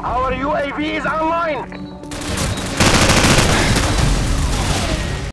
Our UAV is online.